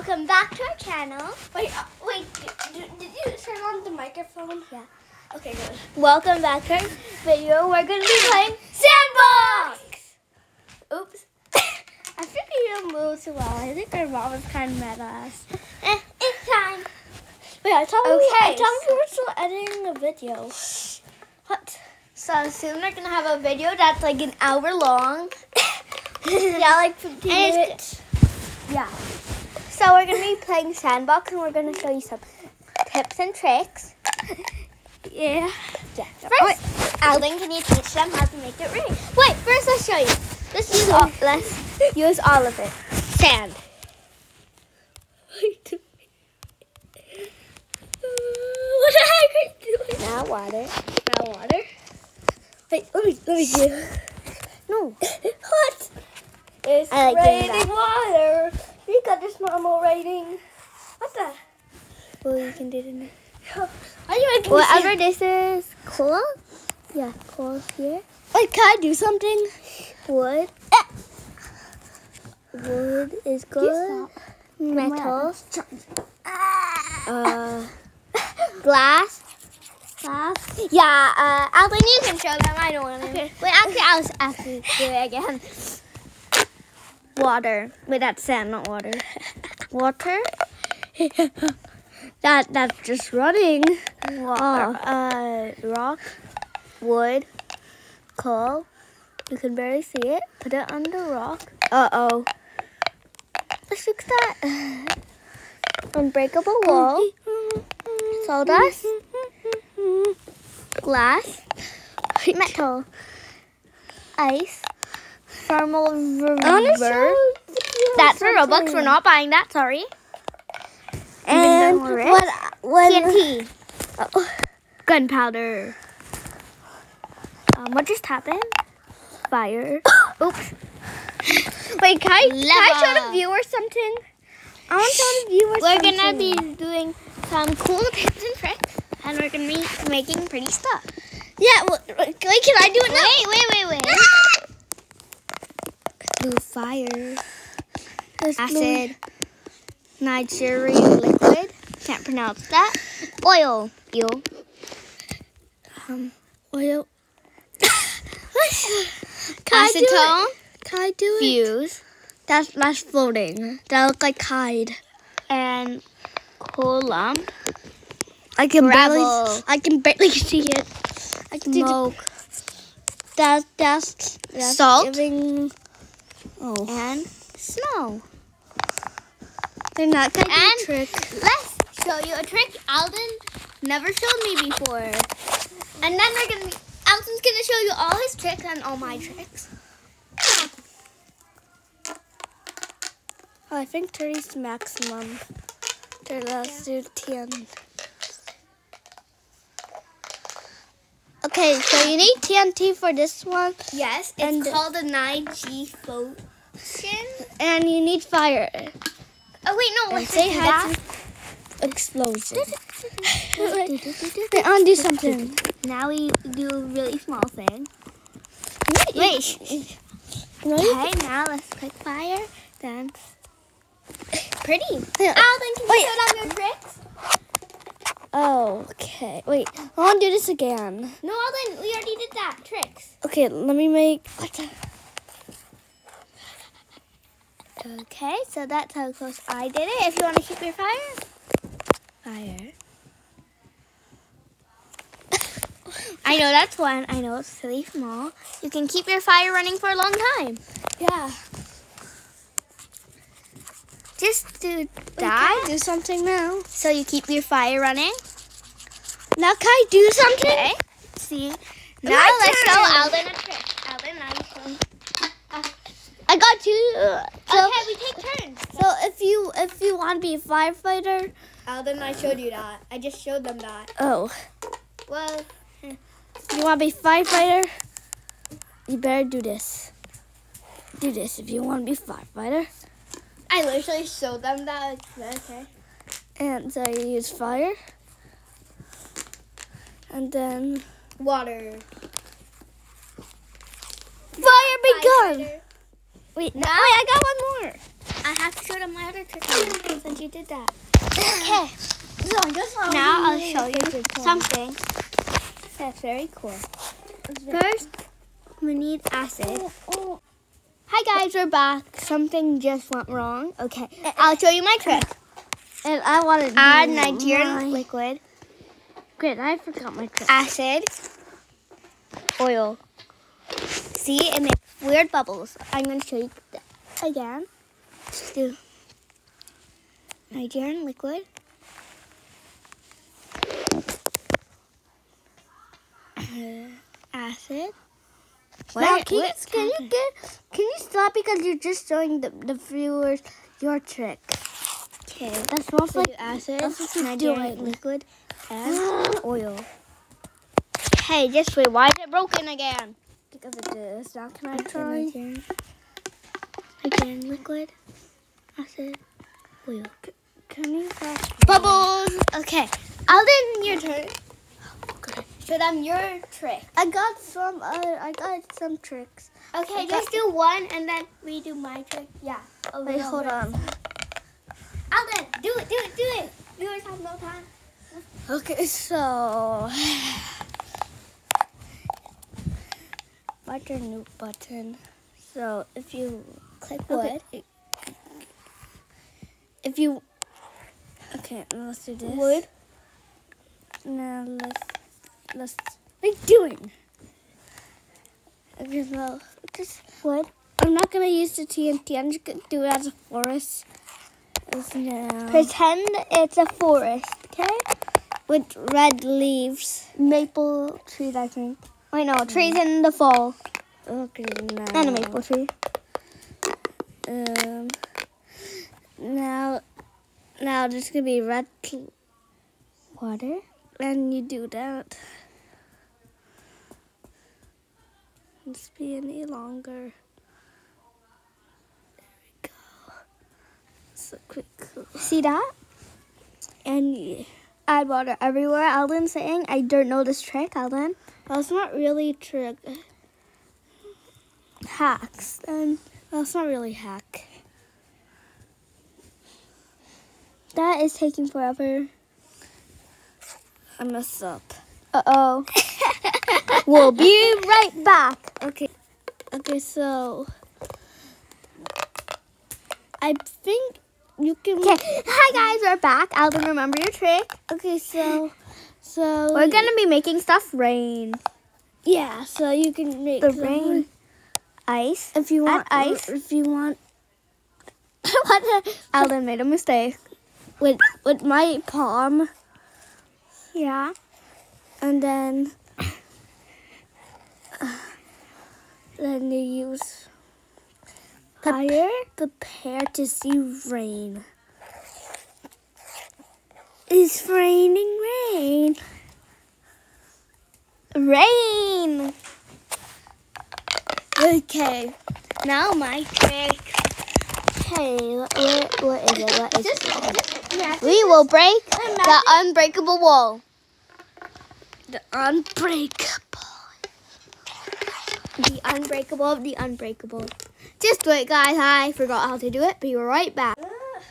Welcome back to our channel. Wait, uh, wait. Did, did you turn on the microphone? Yeah. Okay, good. Welcome back to our video. We're going to be playing Sandbox! Oops. I think we didn't move too well. I think our mom was kind of mad at us. Eh, it's time. Wait, I thought, we, I Okay, thought we're still editing the video. What? So soon we're going to have a video that's like an hour long. yeah, like 15 minutes. Yeah. So we're going to be playing Sandbox and we're going to show you some tips and tricks. Yeah. Yeah. First, Alden, can you teach them how to make it ring? Wait, first I'll show you. Let's use all, let's use all of it. Sand. What the heck are you doing? Now water. Now water. Wait, let me let me do. No. What? It's I like raining water. You got this normal rating. What the? Well, you can do it in Are you making Whatever this is, coal. Yeah, coal here. Wait, can I do something? Wood. Wood is good. Metal. Uh, glass. Glass. Yeah, uh, Alvin, you can show them. I don't want to. Okay. Wait, actually, I'll s- actually do it again. Water. Wait, that's sand, not water. Water. that that's just running. Water. Uh, rock, wood, coal. You can barely see it. Put it the rock. Uh oh. Let's fix that. Unbreakable wall. Sawdust. Glass. Metal. Ice. Thermal reverse. That's for Robux. We're not buying that. Sorry. And Even what? What? TNT. Gunpowder. Um, what just happened? Fire. Oops. Wait, can I, can I show Lava. the viewers something? I want to show the viewers something. We're something. gonna be doing some cool tips and tricks, and we're gonna be making pretty stuff. Yeah, well, wait, can I do it now? Wait, wait, wait, wait. Blue fire. There's Acid. Nigeria liquid. Can't pronounce that. Oil. You. Um, oil. Can I do it? Acetone. Can I do it? Fuse. That's that's floating. That look like hide. And column. I can barely. I can barely see it. I can Smoke. that that's, that's Salt. Giving, oh, And snow. they're not gonna And- do trick. Let's show you a trick Alden never showed me before. And then we're gonna be, Alden's gonna show you all his tricks and all my tricks. Oh, I think 30 is maximum. There, let's do 10. Okay, so you need TNT for this one, Yes, it's And- called a 9G And you need fire. Oh wait, no, And let's say hi to explosion. Wait, undo something. Now we do a really small thing. Wait. wait. Okay, now let's click fire. Then pretty. Yeah. Oh, Alden, can you Wait. show them your tricks? Oh, okay. Wait, I want to do this again. No, Alden, we already did that. Tricks. Okay, let me make. What the? Okay, so that's how close I did it. If you want to keep your fire, fire. I know that's one. I know it's really small. You can keep your fire running for a long time. Yeah. Just do that. Do something now? So you keep your fire running. Now can I do something? Okay. See. Now My let's turn. Alden a trick. You show. I got two. So, Okay, we take turns. so if you if you want to be a firefighter, oh, then I showed you that. I just showed them that. oh, Well, you want to be a firefighter, you better do this. Do this if you want to be a firefighter. I literally showed them that. Okay. And so you use fire, and then Water. fire begun. Firefighter. Wait, no, wait, I got one more. I have to show them my other trick since you did that. Okay. So just Now I'll show you something that's very cool. First, we need acid. Oh, oh. Hi guys, we're back. Something just went wrong. Okay, I'll show you my trick. And I want to Add Nigerian liquid, Great, I forgot my trick. acid, oil. See, it makes weird bubbles. I'm going to show you that again. Just do Nigerian liquid. Uh, acid. Now, What- can, you, can you get? Can you stop because you're just showing the the viewers your trick? Okay, That smells like acid, that's what Nigerian doing. liquid, and oil. Hey, just wait. Why is it broken again? Because it is. Now can I Okay, try? Nigerian, Nigerian liquid, acid, oil. Can you? Bubbles. Okay, Alden, your turn. Show them your trick. I got some. Uh, I got some tricks. Okay, Okay. just do one and then we do my trick. Yeah. A Wait, hold on. Alden, do it, do it, do it. Viewers have no time. Okay, so button new button. So if you click Okay. wood, if you okay, let's do this. Wood. Now let's let's what are you doing? Okay, so just Wood. I'm not gonna use the TNT. I'm just gonna do it as a forest. Now Pretend it's a forest, okay? with red leaves. Maple trees, I think. Wait, no, trees in the fall. Okay, now And a maple tree. Um, now, now there's gonna be red Water. and you do that. Let's be any longer. There we go. So quick, See that? and Add water everywhere. Alden's saying, I don't know this trick, Alden. That's not really trick. Hacks. Then that's not really hack. That is taking forever. I messed up. Uh oh. we'll be right back. Okay. Okay, so I think you can. Okay. Hi guys, we're back. Alden, remember your trick? Okay, so so We're gonna be making stuff rain. yeah. So you can make The rain. Ice. if you want Add ice. If you want what? Alden made a mistake. with with my palm, Yeah. and then then you use Fire. prepare to see rain. It's raining rain. Rain. Okay, now my trick. Hey, what, what, what is it? What is Just, it? imagine We will break the unbreakable wall. the unbreakable. The unbreakable of the unbreakable. Just wait, guys. I forgot how to do it. Be right back.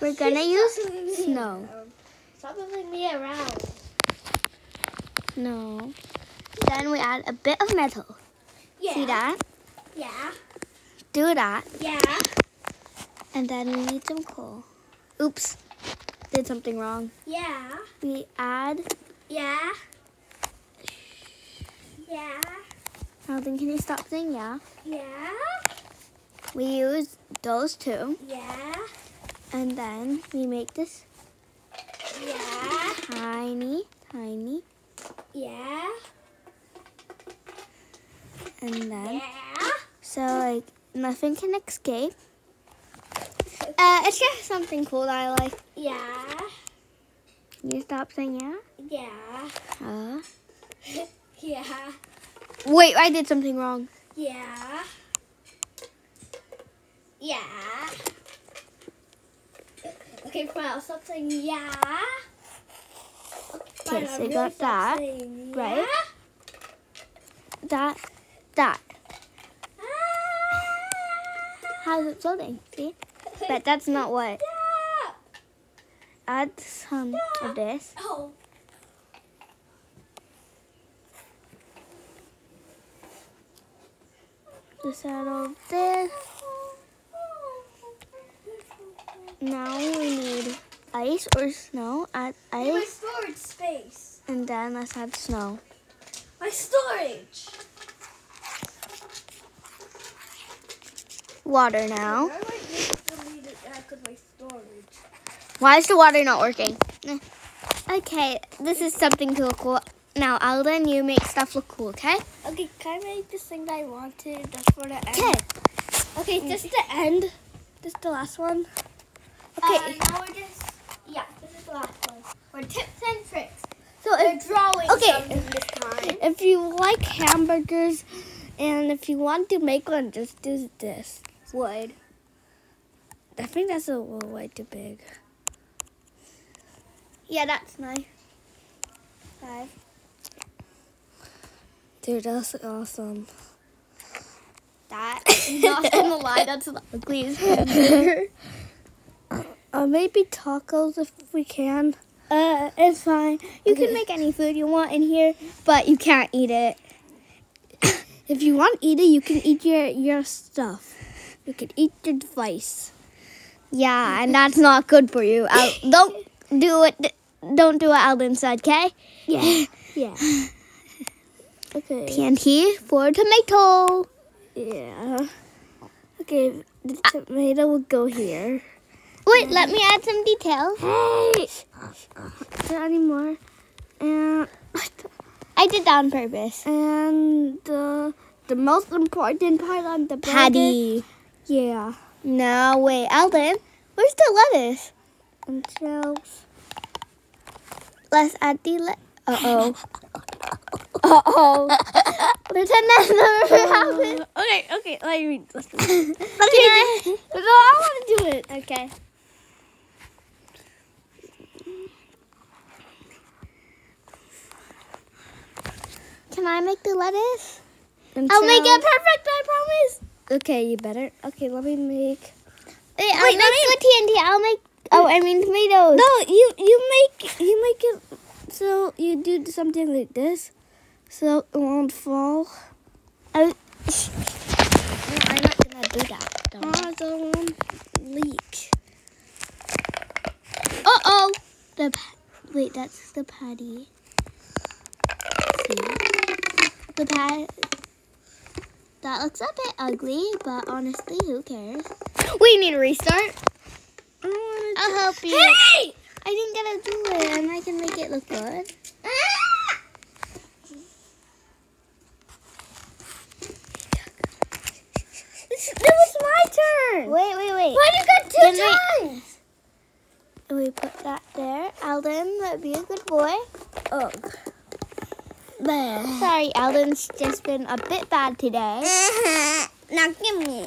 We're gonna use snow. Stop moving me around. No. Then we add a bit of metal. Yeah. See that? Yeah. Do that. Yeah. And then we need some coal. Oops. Did something wrong. Yeah. We add. Yeah. Yeah. Alden, can you stop saying yeah? Yeah. We use those two. Yeah. And then we make this Yeah. tiny, tiny. Yeah. And then, Yeah. so like nothing can escape. Uh, it's just something cool that I like. Yeah. You stop saying yeah? Yeah. Uh. Yeah. Wait, I did something wrong. Yeah. Yeah. Okay, fine. I'll stop saying yeah. Okay, Fine, so really got that, saying right? That, that. Ah. How's it floating? See? but that's not what. Stop. Add some of this. Oh. Just add all of this. Now we need ice or snow. Add In my ice, storage space. and then let's add snow. My storage. Water now. I might need to delete it out of my storage. Why is the water not working? Okay, this is something to look cool. Now, Alden, you make stuff look cool, okay? Okay, can I make this thing that I wanted just for the end? Okay. Okay, just the end. Just the last one. Okay. Uh, now we're just, yeah, this is the last one. We're tips and tricks. So We're if, drawing Okay. something this time. if you like hamburgers and if you want to make one, just do this. Wood. I think that's a little way too big. Yeah, that's nice. Five. Dude, that's awesome. That, not gonna lie, that's the ugliest. Uh, maybe tacos if we can. Uh, it's fine. You can make any food you want in here, but you can't eat it. if you want to eat it, you can eat your, your stuff. You can eat your device. Yeah, and that's not good for you. Don't do it. Don't do what Alden said, okay? Yeah. Yeah. Okay. TNT for tomato. Yeah. Okay, the tomato will go here. Wait, let me add some details. Hey! Is there any more? And I did that on purpose. and the the most important part on the. Patty. Yeah. No, wait, Alden, where's the lettuce? And shells. Let's add the le- Uh oh. Uh oh. Pretend that never happened. Okay, okay, let me read. Read. Okay. No, I want to do it. Okay. Can I make the lettuce? And I'll make it perfect, I promise. Okay, you better. Okay, let me make. Wait, I'll Wait, make let the TNT. I'll make. Oh, I mean tomatoes. No, you you make you make it so you do something like this, so it won't fall. I, no, I'm not gonna do that. Don't. Ah, so it won't leak. Uh oh. The wait, that's the patty. See, the pat. That looks a bit ugly, but honestly, who cares? We need to restart. I I'll help you. Hey! I didn't get to do it, and I can make it look good. Ah! That was my turn. Wait, wait, wait. Why do you got two Then I- times? We put that there. Alden, be a good boy. Oh, Oh. Sorry, Ellen's just been a bit bad today. Now give me.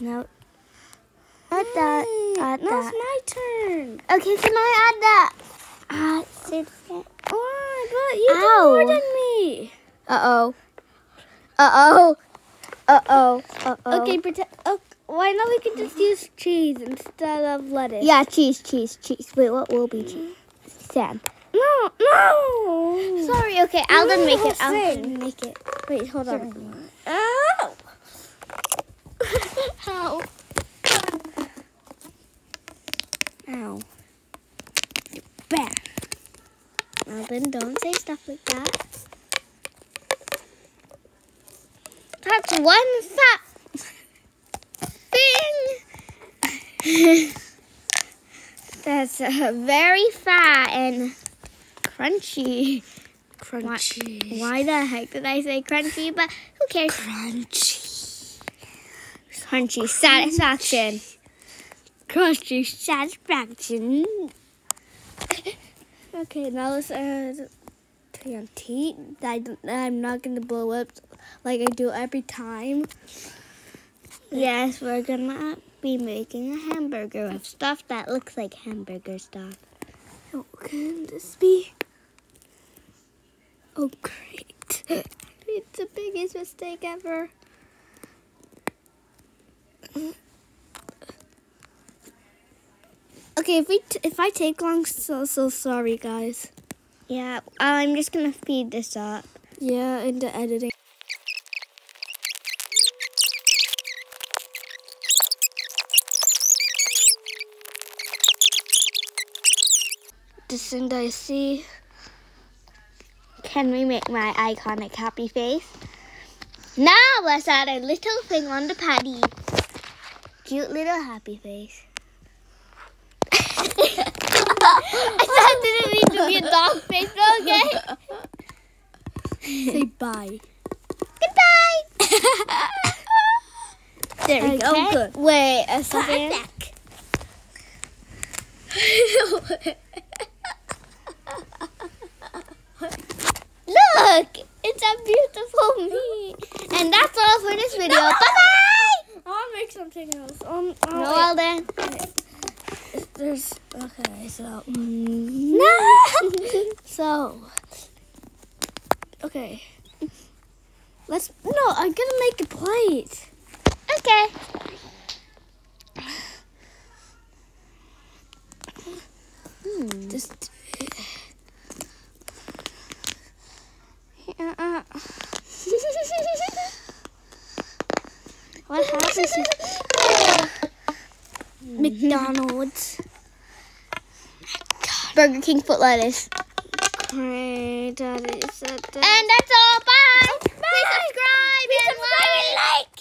No. Add that. Add Now that. it's my turn. Okay, can I add that? Ah, sit. Why? But you Ow. did more than me. Uh oh. Uh oh. Uh oh. Uh oh. Okay, pretend. Oh, why not? We can just use cheese instead of lettuce. Yeah, cheese, cheese, cheese. Wait, what will be cheese? Sand. No, no. Sorry. Okay, Alden, No, make it. Alden, make it. Wait, hold on. Ow. Ow. Ow. Bad. Alden, don't say stuff like that. That's one fat thing. That's uh, very fat and crunchy. Crunchy. Why the heck did I say crunchy? But who cares? Crunchy. Crunchy satisfaction. Crunchy satisfaction. okay, now let's add TNT. I, I'm not gonna blow up like I do every time. Yes, we're gonna be making a hamburger with stuff that looks like hamburger stuff. Oh, can this be? Oh, great. it's the biggest mistake ever. Okay, if we t- if I take long, so so sorry, guys. Yeah, I'm just gonna speed this up. Yeah, into editing. Didn't I see? Can we make my iconic happy face? Now let's add a little thing on the patty. Cute little happy face. that didn't need to be a dog face, but okay. Say bye. Goodbye. there we Okay. go. Good. Wait uh, a second. Look, a beautiful me. And that's all for this video. Bye bye. I'll make something else. Um, No, well then. there's okay. So No. so okay. Let's no. I'm gonna make a plate. Okay. Just Uh-uh. what happens if McDonald's. Burger King foot lettuce? Great. That is a- that- And that's all. Bye. Please subscribe and like. Bye bye.